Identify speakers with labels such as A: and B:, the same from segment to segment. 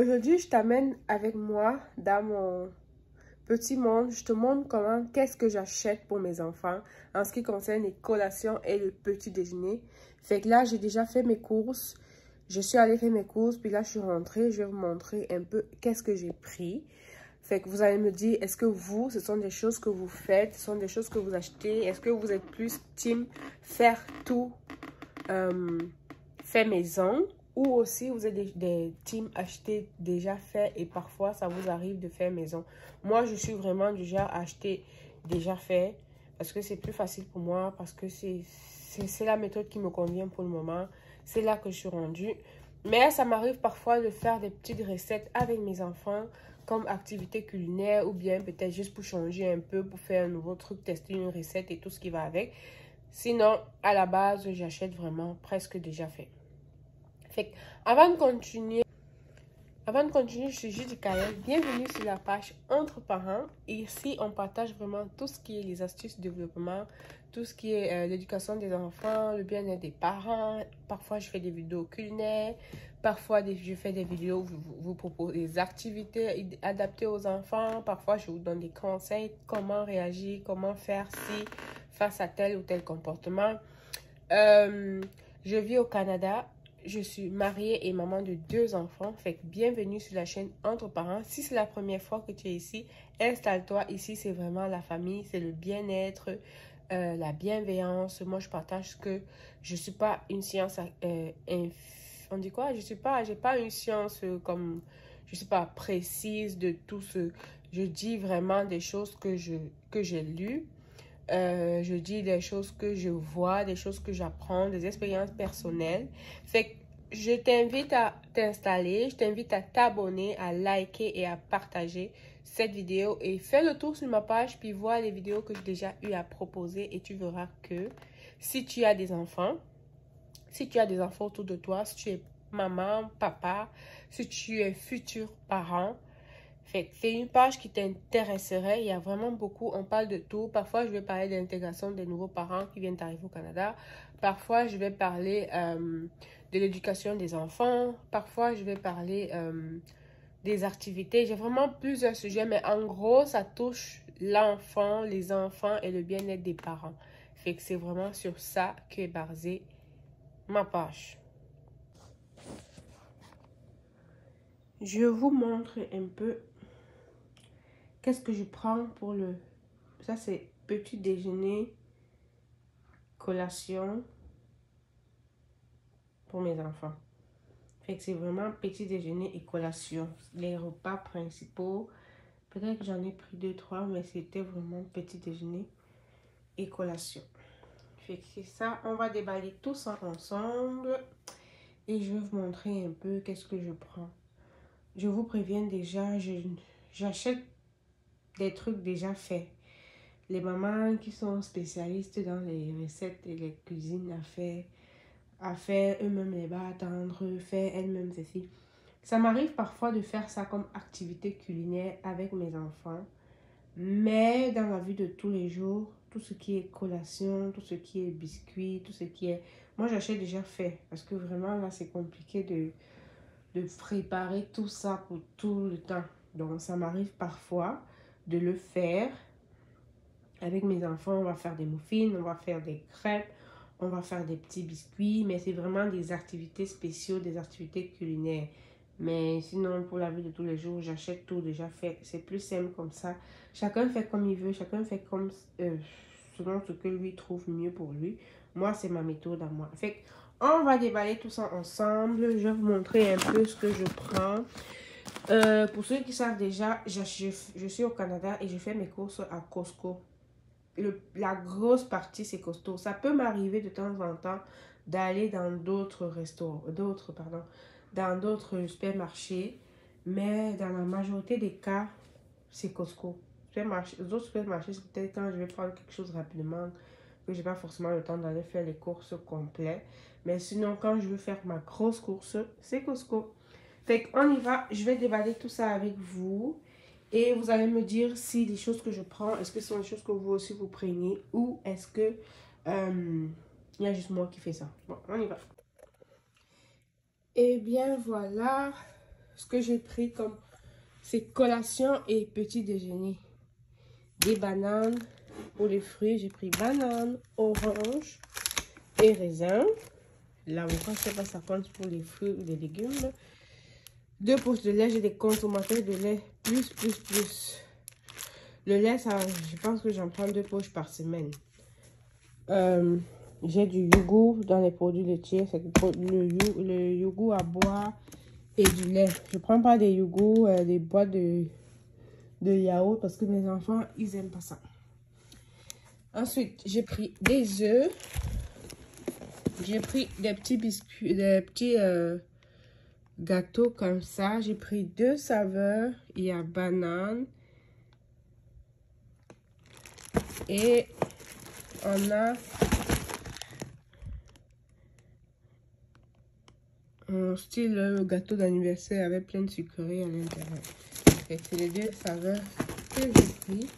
A: Aujourd'hui, je t'amène avec moi dans mon petit monde. Je te montre comment, qu'est-ce que j'achète pour mes enfants en ce qui concerne les collations et le petit déjeuner. Fait que là, j'ai déjà fait mes courses. Je suis allée faire mes courses, puis là, je suis rentrée. Je vais vous montrer un peu qu'est-ce que j'ai pris. Fait que vous allez me dire, est-ce que vous, ce sont des choses que vous faites, ce sont des choses que vous achetez? Est-ce que vous êtes plus team faire tout euh, fait maison? Ou aussi vous êtes des, teams achetés déjà fait et parfois ça vous arrive de faire maison. Moi, je suis vraiment du genre acheter déjà fait parce que c'est plus facile pour moi, parce que c'est la méthode qui me convient pour le moment. C'est là que je suis rendue. Mais ça m'arrive parfois de faire des petites recettes avec mes enfants comme activité culinaire ou bien peut-être juste pour changer un peu, pour faire un nouveau truc, tester une recette et tout ce qui va avec. Sinon, à la base, j'achète vraiment presque déjà fait. Avant de continuer, avant de continuer, je suis Judy Kael. Bienvenue sur la page Entre parents. Ici, on partage vraiment tout ce qui est les astuces de développement, tout ce qui est euh, l'éducation des enfants, le bien-être des parents. Parfois, je fais des vidéos culinaires. Parfois, je fais des vidéos où je vous, vous propose des activités adaptées aux enfants. Parfois, je vous donne des conseils, comment réagir, comment faire si face à tel ou tel comportement. Euh, je vis au Canada. Je suis mariée et maman de deux enfants. Fait bienvenue sur la chaîne Entre Parents. Si c'est la première fois que tu es ici, installe-toi. Ici, c'est vraiment la famille, c'est le bien-être, euh, la bienveillance. Moi, je partage que je suis pas une science... Euh, on dit quoi? Je suis pas... Une science euh, comme... Je suis pas précise de tout ce... Je dis vraiment des choses que je que j'ai lues. Euh, je dis des choses que je vois, des choses que j'apprends, des expériences personnelles. Fait je t'invite à t'installer, je t'invite à t'abonner, à liker et à partager cette vidéo. Et fais le tour sur ma page, puis vois les vidéos que j'ai déjà eu à proposer. Et tu verras que si tu as des enfants, si tu as des enfants autour de toi, si tu es maman, papa, si tu es futur parent, c'est une page qui t'intéresserait. Il y a vraiment beaucoup. On parle de tout. Parfois, je vais parler de l'intégration des nouveaux parents qui viennent d'arriver au Canada. Parfois, je vais parler euh, de l'éducation des enfants. Parfois, je vais parler euh, des activités. J'ai vraiment plusieurs sujets, mais en gros, ça touche l'enfant, les enfants et le bien-être des parents. Fait que c'est vraiment sur ça que est basée ma page. Je vous montre un peu Qu'est-ce que je prends pour le... Ça, c'est petit déjeuner, collation pour mes enfants. Fait que c'est vraiment petit déjeuner et collation. Les repas principaux, peut-être que j'en ai pris deux, trois, mais c'était vraiment petit déjeuner et collation. Fait que c'est ça. On va déballer tout ça ensemble. Et je vais vous montrer un peu qu'est-ce que je prends. Je vous préviens déjà, j'achète des trucs déjà faits. Les mamans qui sont spécialistes dans les recettes et les cuisines à faire, à faire eux-mêmes les bas attendre, faire elles-mêmes ceci. Ça m'arrive parfois de faire ça comme activité culinaire avec mes enfants. Mais dans la vie de tous les jours, tout ce qui est collation, tout ce qui est biscuit, tout ce qui est... Moi, j'achète déjà fait. Parce que vraiment, là, c'est compliqué de, de préparer tout ça pour tout le temps. Donc, ça m'arrive parfois de le faire. Avec mes enfants, on va faire des muffins, on va faire des crêpes, on va faire des petits biscuits, mais c'est vraiment des activités spéciaux, des activités culinaires. Mais sinon, pour la vie de tous les jours, j'achète tout déjà fait. C'est plus simple comme ça. Chacun fait comme il veut, chacun fait comme euh, selon ce que lui trouve mieux pour lui. Moi, c'est ma méthode à moi. Fait on va déballer tout ça ensemble. Je vais vous montrer un peu ce que je prends. Euh, pour ceux qui savent déjà, je, je, suis au Canada et je fais mes courses à Costco. La grosse partie, c'est Costco. Ça peut m'arriver de temps en temps d'aller dans d'autres restaurants, d'autres, pardon, dans d'autres supermarchés. Mais dans la majorité des cas, c'est Costco. Les autres supermarchés, c'est peut-être quand je vais prendre quelque chose rapidement, que j'ai pas forcément le temps d'aller faire les courses complètes. Mais sinon, quand je veux faire ma grosse course, c'est Costco. Fait qu'on y va. Je vais déballer tout ça avec vous. Et vous allez me dire si les choses que je prends, est-ce que ce sont les choses que vous aussi vous prenez ou est-ce que euh, il y a juste moi qui fais ça. Bon, on y va. Et eh bien voilà, ce que j'ai pris comme c'est collation et petit déjeuner. Des bananes pour les fruits. J'ai pris banane, orange et raisin. L'avocat, je sais pas ça compte pour les fruits ou les légumes. Deux poches de lait. J'ai des consommateurs de lait. Plus, plus, plus. Le lait, ça, je pense que j'en prends deux poches par semaine. Euh, j'ai du yogourt dans les produits laitiers. C'est le, le yogourt à boire et du lait. Je prends pas des yogourts, euh, des boîtes de, yaourt parce que mes enfants, ils aiment pas ça. Ensuite, j'ai pris des œufs. J'ai pris des petits biscuits, des petits euh, gâteaux comme ça. J'ai pris deux saveurs. Il y a banane. Et on a un style gâteau d'anniversaire avec plein de sucreries à l'intérieur. C'est les deux saveurs que j'ai pris.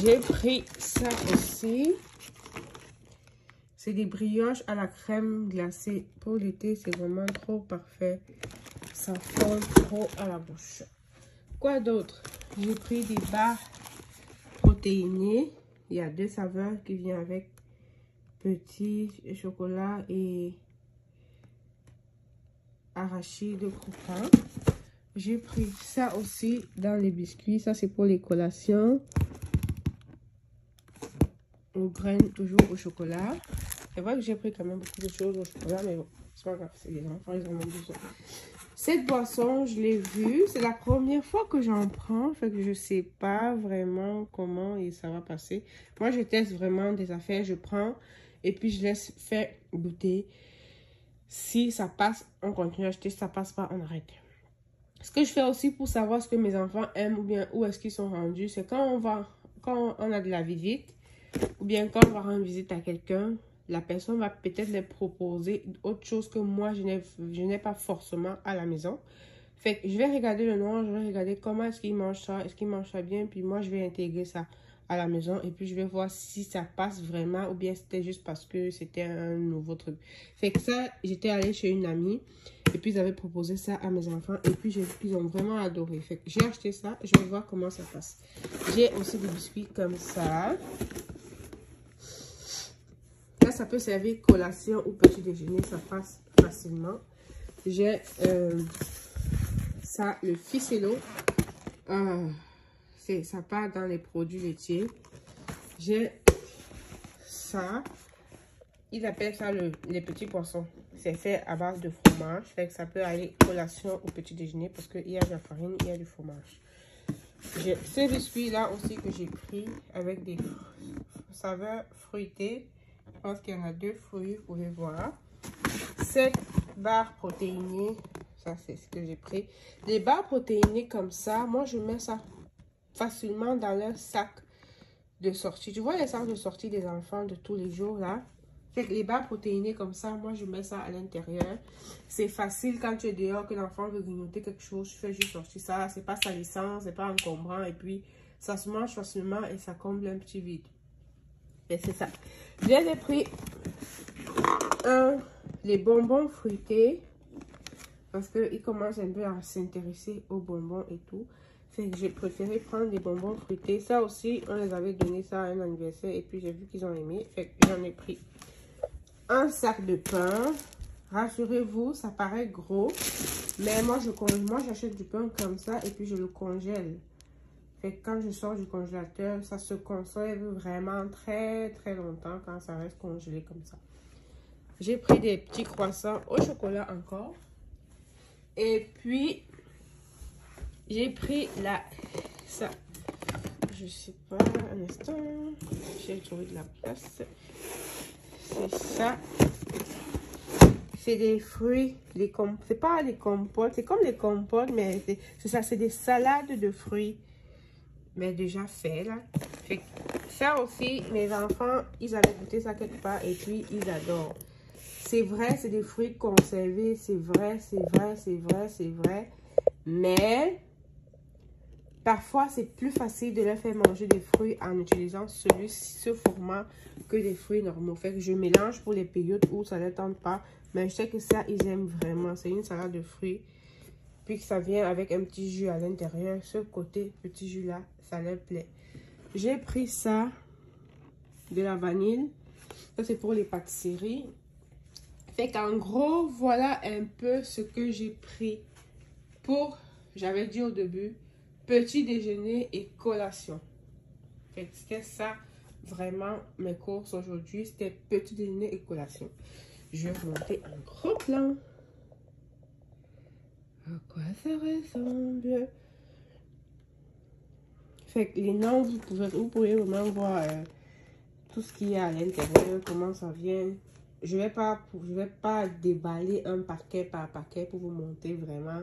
A: J'ai pris ça aussi. C'est des brioches à la crème glacée. Pour l'été, c'est vraiment trop parfait. Ça trop à la bouche. Quoi d'autre? J'ai pris des barres protéinées. Il y a deux saveurs qui viennent avec petit chocolat et arachide croquant. J'ai pris ça aussi dans les biscuits. Ça, c'est pour les collations. Aux graines, toujours au chocolat. C'est vrai que j'ai pris quand même beaucoup de choses au chocolat, mais bon, c'est pas grave, c'est les enfants, ils en ont besoin. Cette boisson, je l'ai vue. C'est la première fois que j'en prends. Fait que je sais pas vraiment comment et ça va passer. Moi, je teste vraiment des affaires. Je prends et puis je laisse faire goûter. Si ça passe, on continue à acheter. Si ça passe pas, on arrête. Ce que je fais aussi pour savoir ce que mes enfants aiment ou bien où est-ce qu'ils sont rendus, c'est quand on va, quand on a de la visite ou bien quand on va rendre visite à quelqu'un, la personne va peut-être les proposer autre chose que moi, je n'ai pas forcément à la maison. Fait que je vais regarder le nom, je vais regarder comment est-ce qu'ils mangent ça, est-ce qu'ils mangent ça bien, puis moi, je vais intégrer ça à la maison et puis je vais voir si ça passe vraiment ou bien c'était juste parce que c'était un nouveau truc. Fait que ça, j'étais allée chez une amie et puis ils avaient proposé ça à mes enfants et puis ils ont vraiment adoré. Fait que j'ai acheté ça, je vais voir comment ça passe. J'ai aussi des biscuits comme ça. Ça peut servir collation ou petit déjeuner, ça passe facilement. J'ai euh, ça, le ficello. Euh, ça part dans les produits laitiers. J'ai ça. Ils appellent ça le, les petits poissons. C'est fait à base de fromage. Fait ça peut aller collation au petit déjeuner parce qu'il y a de la farine, il y a du fromage. J'ai ce biscuit là aussi que j'ai pris avec des saveurs fruitées. Je pense qu'il y en a deux fruits, vous pouvez voir. Cette barre protéinée, ça c'est ce que j'ai pris. Les barres protéinées comme ça, moi je mets ça facilement dans leur sac de sortie. Tu vois les sacs de sortie des enfants de tous les jours là? Les barres protéinées comme ça, moi je mets ça à l'intérieur. C'est facile quand tu es dehors, que l'enfant veut grignoter quelque chose, je fais juste sortir ça. C'est pas salissant, c'est pas encombrant. Et puis ça se mange facilement et ça comble un petit vide. Et c'est ça. J'ai pris un, les bonbons fruités. Parce qu'ils commencent un peu à s'intéresser aux bonbons et tout j'ai préféré prendre des bonbons fruités. Ça aussi, on les avait donné ça à un anniversaire et puis j'ai vu qu'ils ont aimé. Fait que j'en ai pris un sac de pain. Rassurez-vous, ça paraît gros. Mais moi, je moi j'achète du pain comme ça et puis je le congèle. Quand je sors du congélateur, ça se conserve vraiment très très longtemps quand ça reste congelé comme ça. J'ai pris des petits croissants au chocolat encore. Et puis, j'ai pris la... Ça. Je sais pas, un instant. J'ai trouvé de la place. C'est ça. C'est des fruits. Les C'est pas les compotes. C'est comme les compotes, mais c'est ça. C'est des salades de fruits. Mais déjà fait, là. ça aussi, mes enfants, ils avaient goûté ça quelque part. Et puis, ils adorent. C'est vrai, c'est des fruits conservés. C'est vrai, c'est vrai, c'est vrai, c'est vrai. Mais Parfois, c'est plus facile de leur faire manger des fruits en utilisant celui, ce format que des fruits normaux. Fait que je mélange pour les périodes où ça ne tente pas. Mais je sais que ça, ils aiment vraiment. C'est une salade de fruits Que ça vient avec un petit jus à l'intérieur. Ce côté petit jus là, ça leur plaît. J'ai pris ça de la vanille. Ça, c'est pour les pâtisseries. Fait qu'en gros, voilà un peu ce que j'ai pris pour, j'avais dit au début, petit déjeuner et collation. Fait que c'était ça, vraiment, mes courses aujourd'hui. C'était petit déjeuner et collation. Je vais monter un gros plan. Quoi ça ressemble? Fait que les noms, vous pouvez, vous pouvez vraiment voir euh, tout ce qu'il y a à l'intérieur, comment ça vient. Je vais, pas, je vais pas déballer un paquet par paquet pour vous montrer vraiment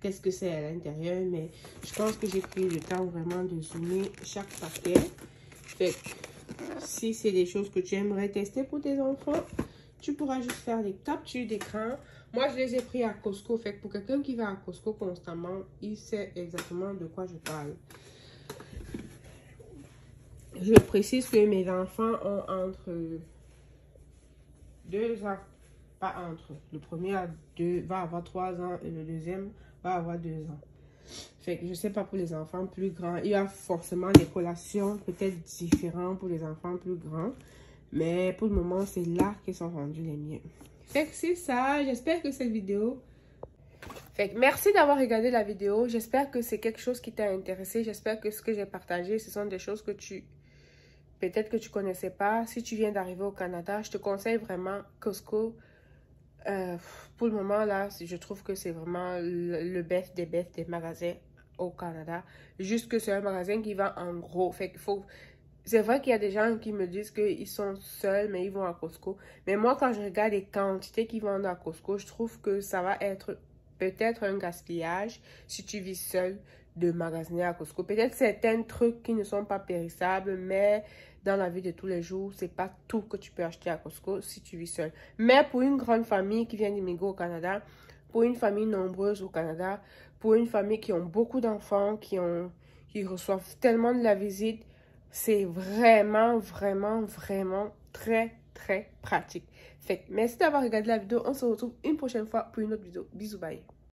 A: qu'est-ce que c'est à l'intérieur. Mais je pense que j'ai pris le temps vraiment de zoomer chaque paquet. Fait si c'est des choses que tu aimerais tester pour tes enfants, tu pourras juste faire des captures d'écran. Moi, je les ai pris à Costco. Fait pour quelqu'un qui va à Costco constamment, il sait exactement de quoi je parle. Je précise que mes enfants ont entre deux ans, pas entre. Le premier a deux, va avoir trois ans et le deuxième va avoir deux ans. Fait que je sais pas pour les enfants plus grands. Il y a forcément des collations peut-être différentes pour les enfants plus grands. Mais pour le moment, c'est là qu'ils sont rendus les miens. Fait que c'est ça. J'espère que cette vidéo... Fait que merci d'avoir regardé la vidéo. J'espère que c'est quelque chose qui t'a intéressé. J'espère que ce que j'ai partagé, ce sont des choses que tu peut-être que tu connaissais pas. Si tu viens d'arriver au Canada, je te conseille vraiment Costco. Euh, pour le moment, là, je trouve que c'est vraiment le, best des best des magasins au Canada. Juste que c'est un magasin qui va en gros. Fait qu'il faut... C'est vrai qu'il y a des gens qui me disent qu'ils sont seuls, mais ils vont à Costco. Mais moi, quand je regarde les quantités qu'ils vendent à Costco, je trouve que ça va être peut-être un gaspillage si tu vis seul de magasiner à Costco. Peut-être certains trucs qui ne sont pas périssables, mais dans la vie de tous les jours, c'est pas tout que tu peux acheter à Costco si tu vis seul. Mais pour une grande famille qui vient d'immigrer au Canada, pour une famille nombreuse au Canada, pour une famille qui ont beaucoup d'enfants, qui qui reçoivent tellement de la visite, c'est vraiment, vraiment, vraiment très, très pratique. Merci d'avoir regardé la vidéo. On se retrouve une prochaine fois pour une autre vidéo. Bisous, bye.